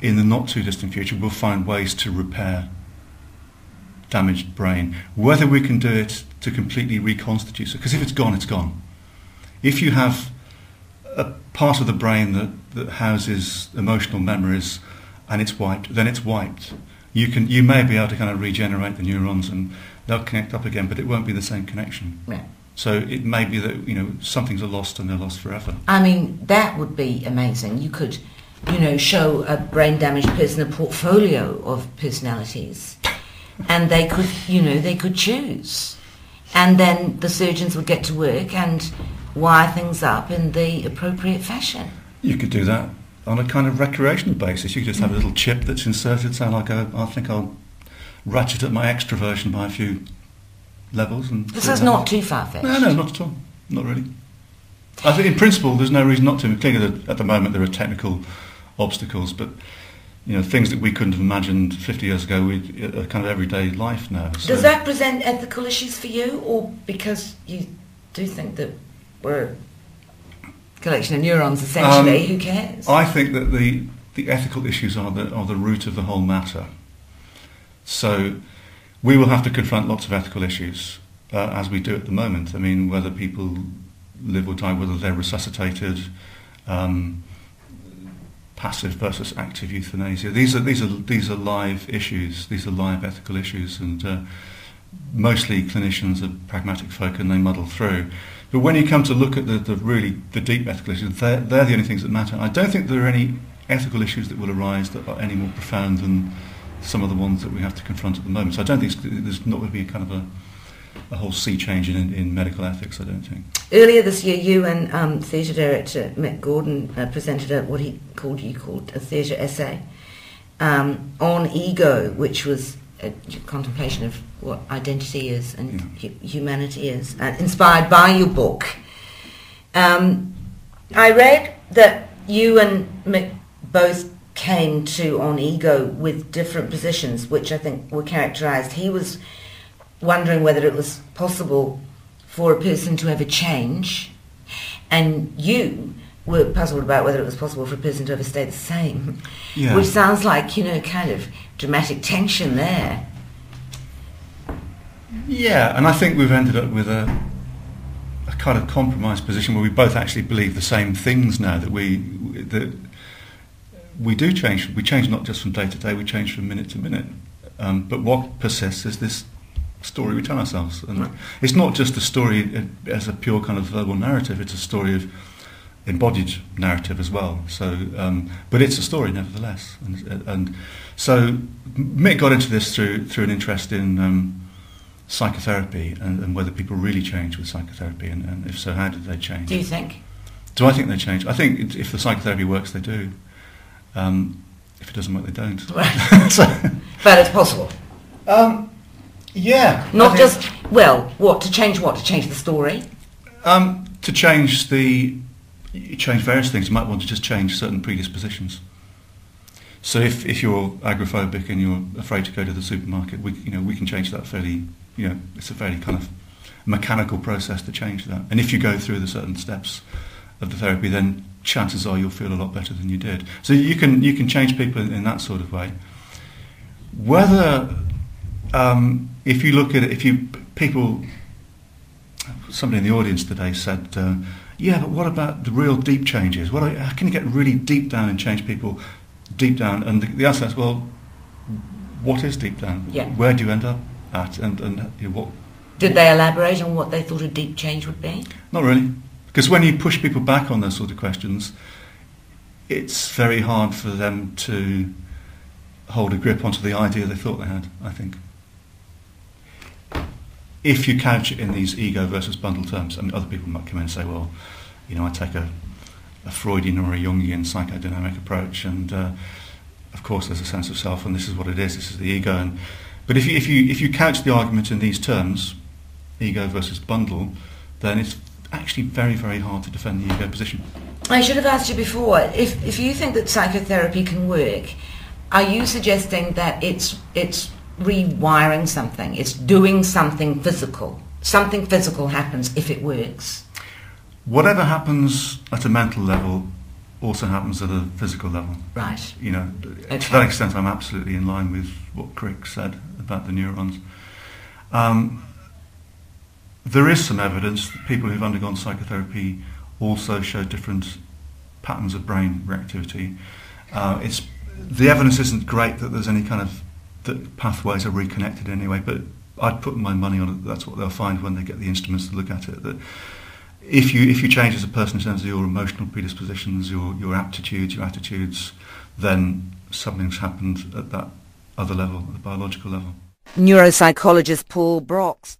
in the not too distant future, we'll find ways to repair damaged brain. Whether we can do it to completely reconstitute it, because if it's gone, it's gone. If you have a part of the brain that, that houses emotional memories and it's wiped, then it's wiped. You can you may be able to kind of regenerate the neurons and they'll connect up again, but it won't be the same connection. Yeah. So it may be that you know some things are lost and they're lost forever. I mean, that would be amazing. You could, you know, show a brain damaged person a portfolio of personalities, and they could, you know, they could choose, and then the surgeons would get to work and wire things up in the appropriate fashion. You could do that on a kind of recreational basis. You could just have a mm. little chip that's inserted, so like a, I think I'll ratchet up my extroversion by a few levels. And This is not too far fetched. No, no, not at all. Not really. I think in principle there's no reason not to. Clearly, at the moment there are technical obstacles, but you know things that we couldn't have imagined 50 years ago we are kind of everyday life now. So Does that present ethical issues for you, or because you do think that we're a collection of neurons essentially? Um, who cares? I think that the the ethical issues are the are the root of the whole matter. So we will have to confront lots of ethical issues uh, as we do at the moment. I mean, whether people live or die, whether they're resuscitated, um, passive versus active euthanasia. These are these are these are live issues. These are live ethical issues, and uh, mostly clinicians are pragmatic folk and they muddle through. But when you come to look at the, the really the deep ethical issues, they're, they're the only things that matter. I don't think there are any ethical issues that will arise that are any more profound than some of the ones that we have to confront at the moment. So I don't think there's not going to be a kind of a, a whole sea change in, in medical ethics. I don't think. Earlier this year, you and um, theatre director Mick Gordon uh, presented a, what he called you called a theatre essay um, on ego, which was a contemplation of what identity is and hu- humanity is, uh, inspired by your book. Um, I read that you and Mick both came to on ego with different positions, which I think were characterised. He was wondering whether it was possible for a person to ever change, and you were puzzled about whether it was possible for a person to ever stay the same. Yeah. Which sounds like, you know, kind of dramatic tension there. Yeah, and I think we've ended up with a, a kind of compromised position where we both actually believe the same things now. That we that we do change. We change not just from day to day. We change from minute to minute. Um, but what persists is this story we tell ourselves, and it's not just a story as a pure kind of verbal narrative. It's a story of embodied narrative as well. So, um, but it's a story nevertheless. And, and so Mick got into this through through an interest in. Um, psychotherapy and, and whether people really change with psychotherapy and, and if so how did they change Do you think? do I think they change I think if the psychotherapy works they do um, if it doesn't work they don't so, But it's possible. um, yeah Not think, just, well, what, to change what? To change the story? um, to change the you change various things you might want to just change certain predispositions so if, if you're agoraphobic and you're afraid to go to the supermarket we, you know, we can change that fairly you know, it's a fairly kind of mechanical process to change that. And if you go through the certain steps of the therapy, then chances are you'll feel a lot better than you did. So you can you can change people in, in that sort of way. Whether um, if you look at it, if you people, somebody in the audience today said, uh, yeah, but what about the real deep changes? What are, how can you get really deep down and change people deep down? And the, the answer is, well, what is deep down? Yeah. Where do you end up at? And, and you know, what Did they elaborate on what they thought a deep change would be? Not really. Because when you push people back on those sort of questions, it's very hard for them to hold a grip onto the idea they thought they had, I think. If you couch it in these ego versus bundle terms, I mean, other people might come in and say, well, you know, I take a, a Freudian or a Jungian psychodynamic approach, and uh, of course there's a sense of self, and this is what it is, this is the ego. And, but if you, if, you, if you couch the argument in these terms, ego versus bundle, then it's actually very, very hard to defend the ego position. I should have asked you before, if, if you think that psychotherapy can work, are you suggesting that it's, it's rewiring something, it's doing something physical? Something physical happens if it works. Whatever happens at a mental level also happens at a physical level. Right. You know, to that extent, I'm absolutely in line with what Crick said about the neurons. Um, there is some evidence that people who've undergone psychotherapy also show different patterns of brain reactivity. Uh, it's the evidence isn't great that there's any kind of that pathways are reconnected anyway, but I'd put my money on it. That's what they'll find when they get the instruments to look at it. That if you if you change as a person in terms of your emotional predispositions, your your aptitudes, your attitudes, then something's happened at that other level, at the biological level. Neuropsychologist Paul Broks.